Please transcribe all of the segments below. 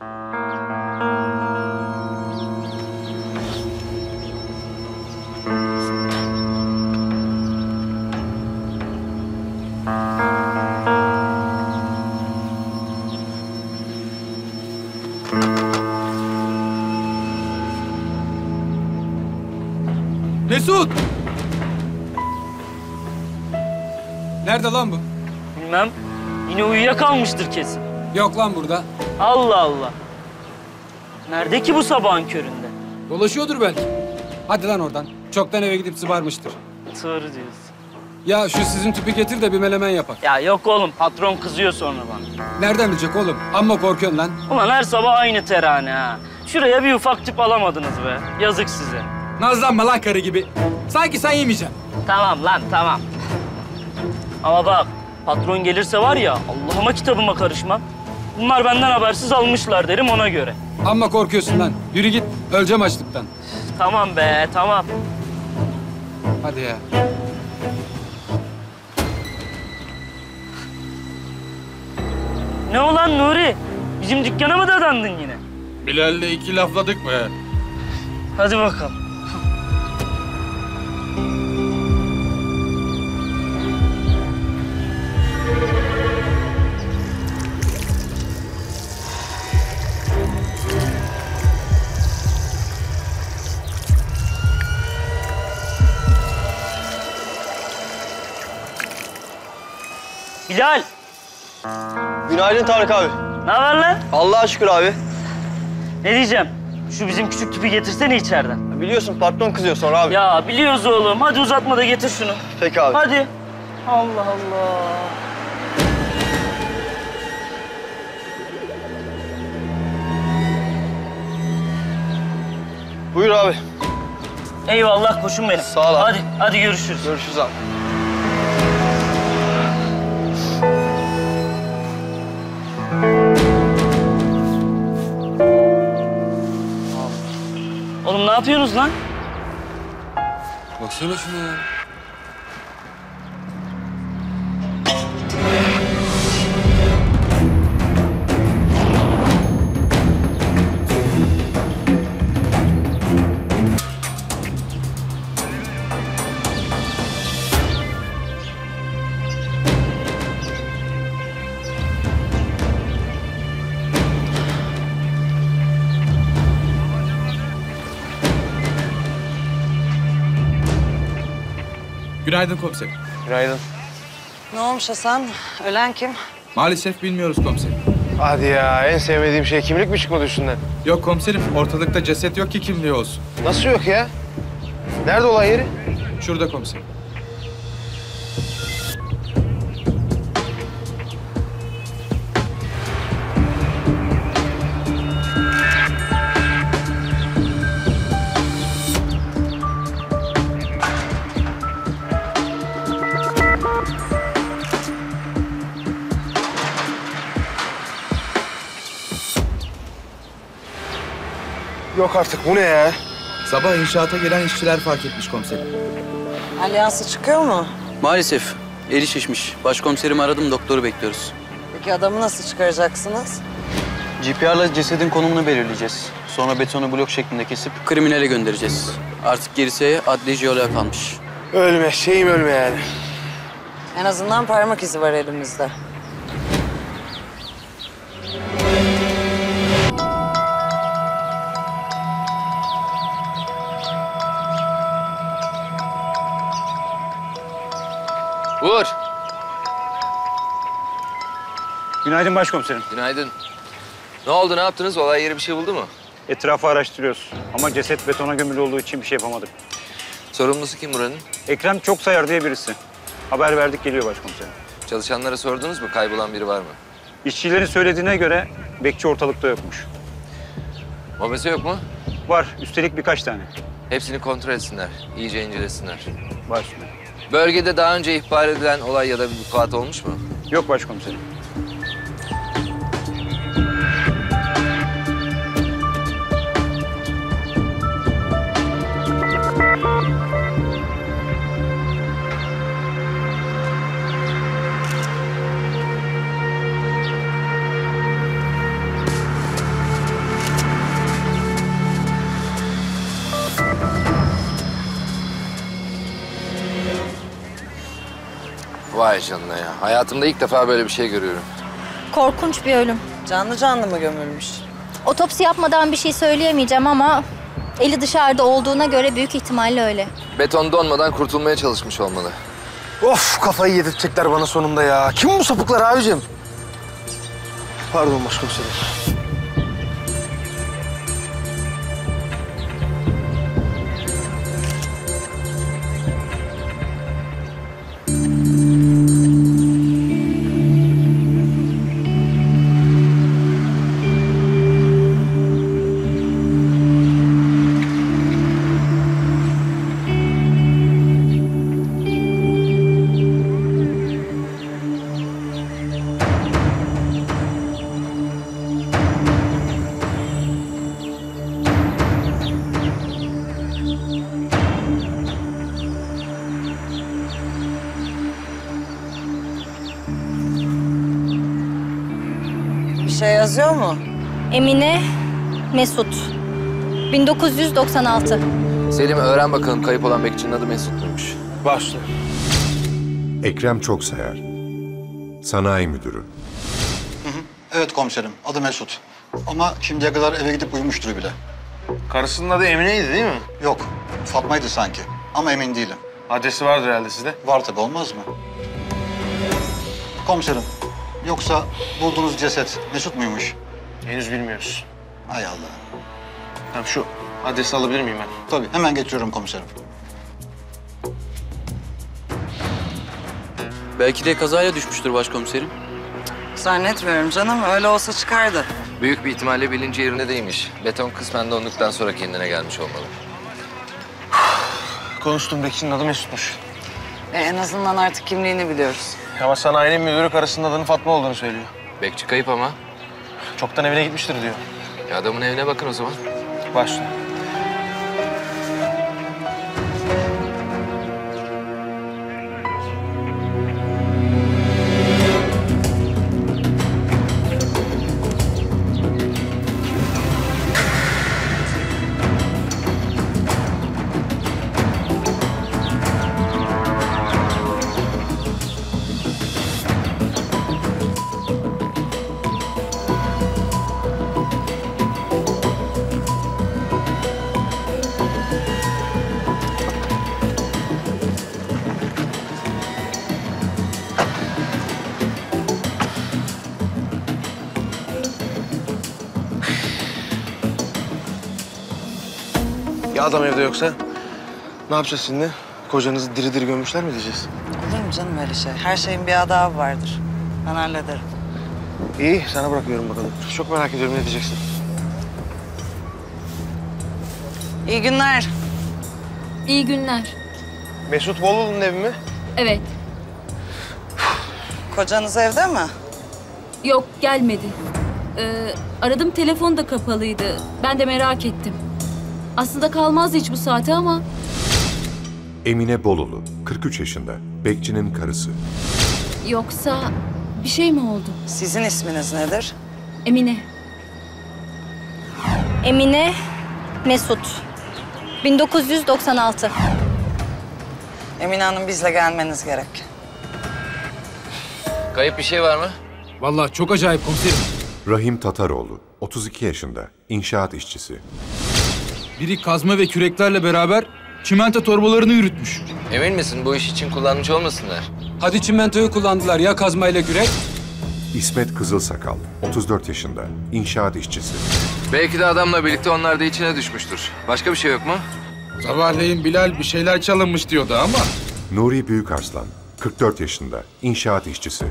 Mesut! Nerede lan bu? Bilmem. Yine uyuyakalmıştır kesin. Yok lan burada. Allah Allah. Nerede ki bu sabahın köründe? Dolaşıyordur belki. Hadi lan oradan. Çoktan eve gidip sıvarmıştır. Doğru diyorsun. Ya şu sizin tüpü getir de bir melemen yapak. Ya yok oğlum patron kızıyor sonra bana. Nereden bilecek oğlum? Amma korkuyorsun lan. Ulan her sabah aynı terane ha. Şuraya bir ufak tüp alamadınız be. Yazık size. Nazlanma lan karı gibi. Sanki sen yemeyeceksin. Tamam lan tamam. Ama bak patron gelirse var ya Allah'ıma kitabıma karışmam. Bunlar benden habersiz almışlar derim ona göre. Amma korkuyorsun lan. Yürü git. Öleceğim açlıktan. Tamam be tamam. Hadi ya. Ne olan Nuri? Bizim dükkana mı dadandın yine? Bilal'le iki lafladık mı? Hadi bakalım. Bilal, Günaydın Tarık abi. ne haber lan? Allah'a şükür abi. Ne diyeceğim? Şu bizim küçük tüpü getirsene içeriden. Biliyorsun patron kızıyor sonra abi. Ya biliyoruz oğlum. Hadi uzatma da getir şunu. Peki abi. Hadi. Allah Allah. Buyur abi. Eyvallah koşun benim. Sağ ol abi. Hadi, hadi görüşürüz. Görüşürüz abi. Yapıyorsunuz lan? Baksana şuna ya. Günaydın komiserim. Günaydın. Ne olmuş Hasan? Ölen kim? Maalesef bilmiyoruz komiserim. Hadi ya en sevmediğim şey kimlik mi çıkmadı üstünden? Yok komiserim ortalıkta ceset yok ki kimliği olsun. Nasıl yok ya? Nerede olay yeri? Şurada komiserim. Yok artık bu ne ya? Sabah inşaata gelen işçiler fark etmiş komiserim. Alyansı çıkıyor mu? Maalesef. Eli şişmiş. Başkomiserimi aradım, doktoru bekliyoruz. Peki adamı nasıl çıkaracaksınız? GPR'la cesedin konumunu belirleyeceğiz. Sonra betonu blok şeklinde kesip kriminale göndereceğiz. Artık gerisi adli jeoloğa kalmış. Ölme, şeyim ölme yani. En azından parmak izi var elimizde. Günaydın başkomiserim. Günaydın. Ne oldu, ne yaptınız? Olay yeri bir şey buldu mu? Etrafı araştırıyoruz. Ama ceset betona gömülü olduğu için bir şey yapamadık. Sorumlusu kim buranın? Ekrem çok sayar diye birisi. Haber verdik geliyor başkomiserim. Çalışanlara sordunuz mu? Kaybolan biri var mı? İşçilerin söylediğine göre bekçi ortalıkta yokmuş. Mobese yok mu? Var, üstelik birkaç tane. Hepsini kontrol etsinler. iyice incelesinler. Üstünde. Bölgede daha önce ihbar edilen olay ya da bir vukuat olmuş mu? Yok başkomiserim. Vay canına ya. Hayatımda ilk defa böyle bir şey görüyorum. Korkunç bir ölüm. Canlı canlı mı gömülmüş? Otopsi yapmadan bir şey söyleyemeyeceğim ama eli dışarıda olduğuna göre büyük ihtimalle öyle. Beton donmadan kurtulmaya çalışmış olmalı. Of kafayı yedirtecekler bana sonunda ya. Kim bu sapıklar abicim? Pardon başkomiserim. Mm-hmm. Şey yazıyor mu? Emine Mesut. 1996. Selim öğren bakalım kayıp olan bekçinin adı Mesut muymuş? Başla. Ekrem Çoksayar. Sanayi Müdürü. Evet komiserim, adı Mesut. Ama şimdiye kadar eve gidip uyumuştur bile. Karısının adı Emine'ydi değil mi? Yok, Fatma'ydı sanki. Ama emin değilim. Adresi vardır herhalde sizde. Var tabii, olmaz mı? Komiserim, yoksa bulduğunuz ceset Mesut muymuş? Henüz bilmiyoruz. Hay Allah. Tamam şu adresi alabilir miyim ben? Tabii, hemen getiriyorum komiserim. Belki de kazayla düşmüştür başkomiserim. Zannetmiyorum canım. Öyle olsa çıkardı. Büyük bir ihtimalle bilinci yerinde değilmiş. Beton kısmen donduktan sonra kendine gelmiş olmalı. Konuştum bekçinin adı Mesut'muş. E, en azından artık kimliğini biliyoruz. Ama sanayinin müdürü karısının adının Fatma olduğunu söylüyor. Bekçi kayıp ama. Çoktan evine gitmiştir diyor. E adamın evine bakın o zaman. Başla. Ya adam evde yoksa? Ne yapacağız şimdi? Kocanızı diri diri gömmüşler mi diyeceğiz? Olur mu canım öyle şey? Her şeyin bir adabı vardır. Ben hallederim. İyi, sana bırakıyorum bakalım. Çok merak ediyorum ne diyeceksin. İyi günler. İyi günler. Mesut Bolu'nun evi mi? Evet. Kocanız evde mi? Yok gelmedi. Ee, aradım telefon da kapalıydı. Ben de merak ettim. Aslında kalmazdı hiç bu saate ama Emine Bolulu. 43 yaşında. Bekçinin karısı. yoksa bir şey mi oldu? Sizin isminiz nedir? Emine. Emine Mesut. 1996. Emine Hanım bizle gelmeniz gerek. Kayıp bir şey var mı? Vallahi çok acayip komiserim. Rahim Tataroğlu. 32 yaşında. İnşaat işçisi. Biri kazma ve küreklerle beraber çimento torbalarını yürütmüş. Emin misin bu iş için kullanmış olmasınlar? Hadi çimentoyu kullandılar ya kazmayla kürek. İsmet Kızılsakal. 34 yaşında. İnşaat işçisi. Belki de adamla birlikte onlar da içine düşmüştür. Başka bir şey yok mu? Sabahleyin Bilal bir şeyler çalınmış diyordu ama. Nuri Büyükarslan. 44 yaşında. İnşaat işçisi.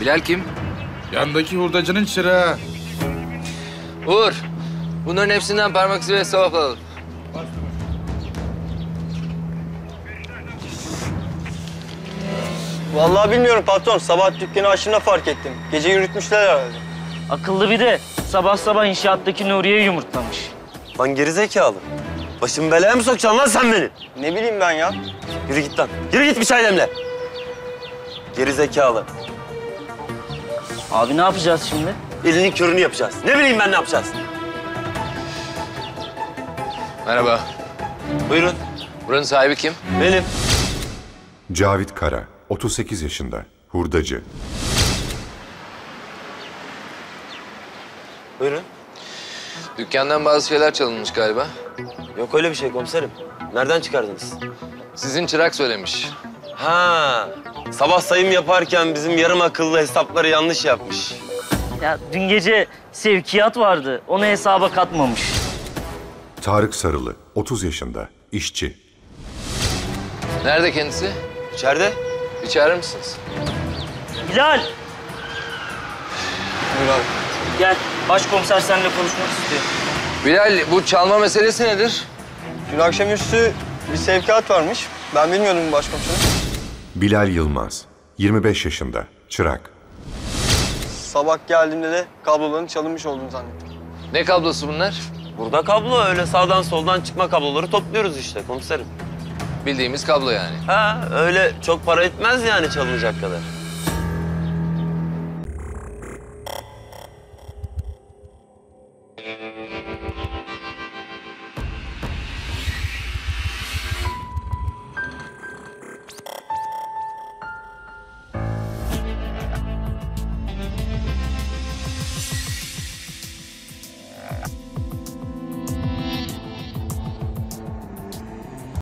Bilal kim? Yandaki hurdacının çırağı. Uğur. Bunların hepsinden parmak izi ve sevap alalım. Vallahi bilmiyorum patron. Sabah dükkanı açtığımda fark ettim. Gece yürütmüşler herhalde. Akıllı bir de sabah sabah inşaattaki Nuriye'yi yumurtlamış. Lan gerizekalı. Başımı belaya mı sokacaksın lan sen beni? Ne bileyim ben ya. Yürü git lan. Yürü git bir çay demle. Gerizekalı. Abi ne yapacağız şimdi? Elinin körünü yapacağız. Ne bileyim ben ne yapacağız. Merhaba. Buyurun. Buranın sahibi kim? Benim. Cavit Kara. 38 yaşında, hurdacı. Buyurun. Dükkandan bazı şeyler çalınmış galiba. Yok öyle bir şey komiserim. Nereden çıkardınız? Sizin çırak söylemiş. Ha, sabah sayım yaparken bizim yarım akıllı hesapları yanlış yapmış. Ya dün gece sevkiyat vardı. Onu hesaba katmamış. Tarık Sarılı, 30 yaşında, işçi. Nerede kendisi? İçeride? Bir çağırır mısınız? Bilal Buyur abi. gel. Başkomiser seninle konuşmak istiyor. Bilal bu çalma meselesi nedir? Dün akşamüstü bir sevkiyat varmış. Ben bilmiyordum başkomiserim. Bilal Yılmaz, 25 yaşında, çırak. Sabah geldiğimde de kabloların çalınmış olduğunu zannettim. Ne kablosu bunlar? Burada kablo öyle sağdan soldan çıkma kabloları topluyoruz işte komiserim. Bildiğimiz kablo yani. Ha öyle çok para etmez yani çalınacak kadar.